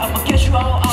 I'ma get you all